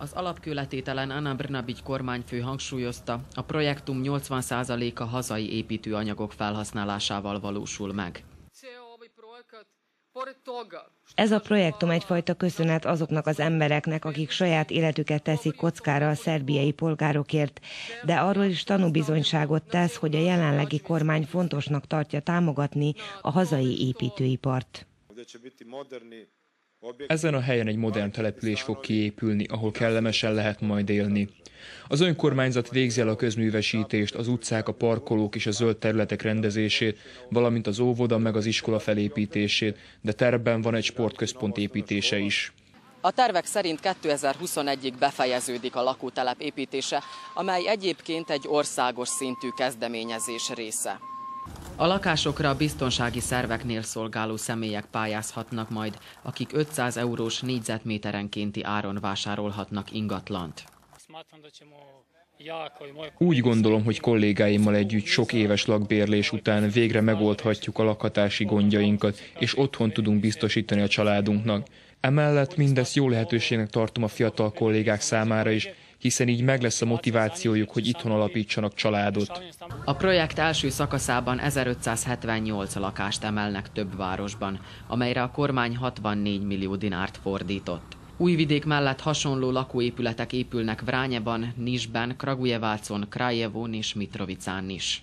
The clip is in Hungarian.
Az alapkőletételen Anna Brnabic kormányfő hangsúlyozta, a projektum 80%-a hazai építőanyagok felhasználásával valósul meg. Ez a projektum egyfajta köszönet azoknak az embereknek, akik saját életüket teszik kockára a szerbiai polgárokért, de arról is tanúbizonyságot tesz, hogy a jelenlegi kormány fontosnak tartja támogatni a hazai építőipart. Ezen a helyen egy modern település fog kiépülni, ahol kellemesen lehet majd élni. Az önkormányzat végzi el a közművesítést, az utcák, a parkolók és a zöld területek rendezését, valamint az óvoda meg az iskola felépítését, de tervben van egy sportközpont építése is. A tervek szerint 2021-ig befejeződik a lakótelep építése, amely egyébként egy országos szintű kezdeményezés része. A lakásokra a biztonsági szerveknél szolgáló személyek pályázhatnak majd, akik 500 eurós négyzetméterenkénti áron vásárolhatnak ingatlant. Úgy gondolom, hogy kollégáimmal együtt sok éves lakbérlés után végre megoldhatjuk a lakhatási gondjainkat, és otthon tudunk biztosítani a családunknak. Emellett mindezt jó lehetőségnek tartom a fiatal kollégák számára is, hiszen így meg lesz a motivációjuk, hogy itthon alapítsanak családot. A projekt első szakaszában 1578 lakást emelnek több városban, amelyre a kormány 64 millió dinárt fordított. Újvidék mellett hasonló lakóépületek épülnek Vrányeban, Nisben, Kragujevácon, Krajevon és Mitrovicán is.